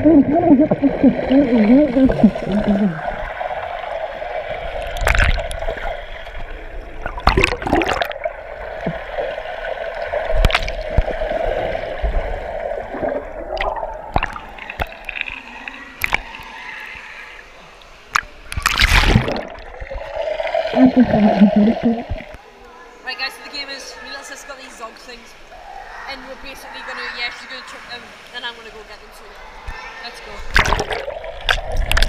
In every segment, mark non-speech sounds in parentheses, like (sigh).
Right guys, so the game is Milan has got these zog things and we're basically gonna yeah, she's gonna chuck them and I'm gonna go get them yeah. Let's go.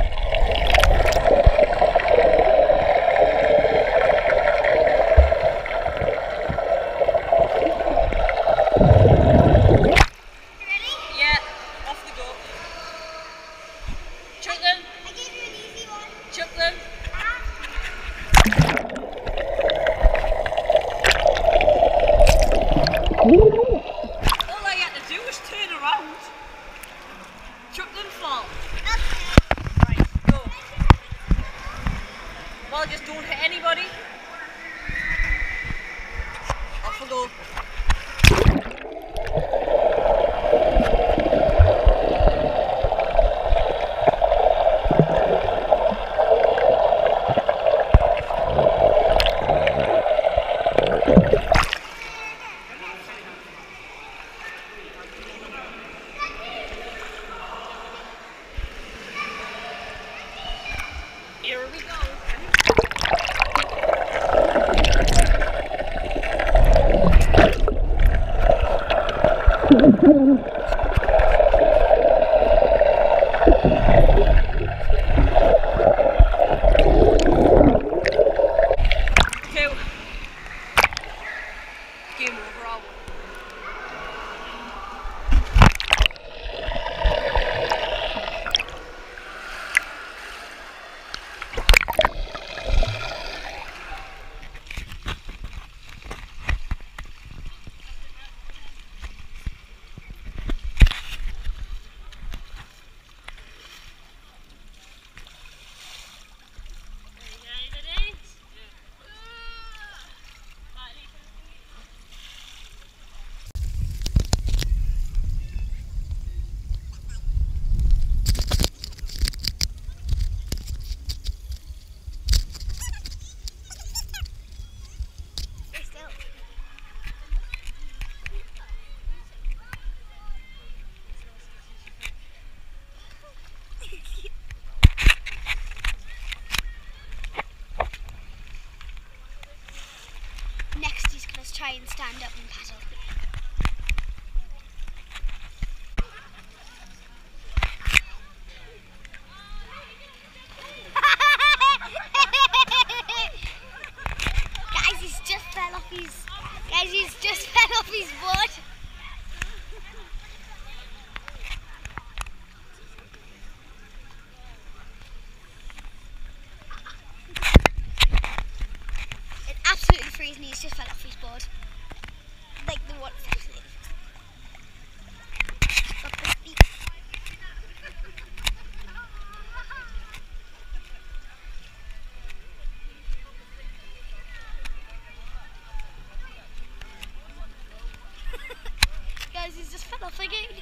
And stand up and paddle. Guys, he's just fell off his. Guys, he's just fell off his board. It's freezing. He's just fell off his board. Like the feet. (laughs) Guys, he's just fell off again.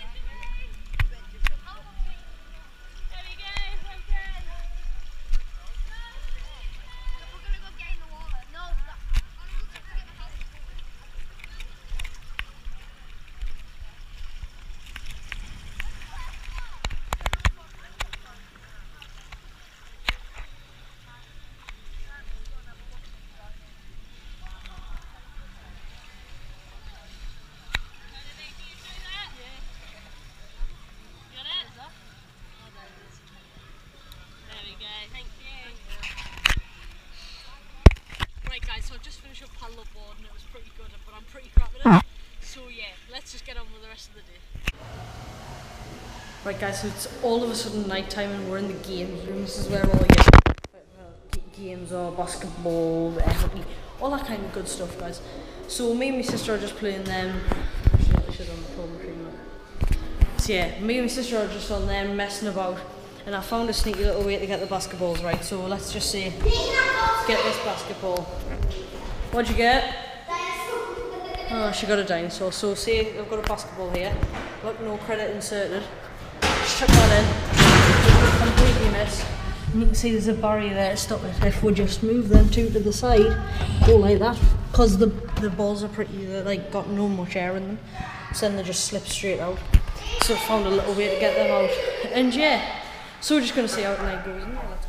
Right guys, so I just finished up paddleboard and it was pretty good, but I'm pretty crap at it. So yeah, let's just get on with the rest of the day. Right guys, so it's all of a sudden night time and we're in the games room. This is where all the games are, basketball, everything, all that kind of good stuff guys. So me and my sister are just playing them. So yeah, me and my sister are just on there messing about and I found a sneaky little way to get the basketballs right. So let's just say get this basketball. What'd you get? Oh, she got a dinosaur. So say I've got a basketball here. Look, no credit inserted. Chuck that in. Completely missed. And you can see there's a barrier there to stop it. If we just move them two to the side, go like that, because the the balls are pretty, they like got no much air in them, so then they just slip straight out. So I found a little way to get them out. And yeah, so we're just gonna see how tonight goes. it?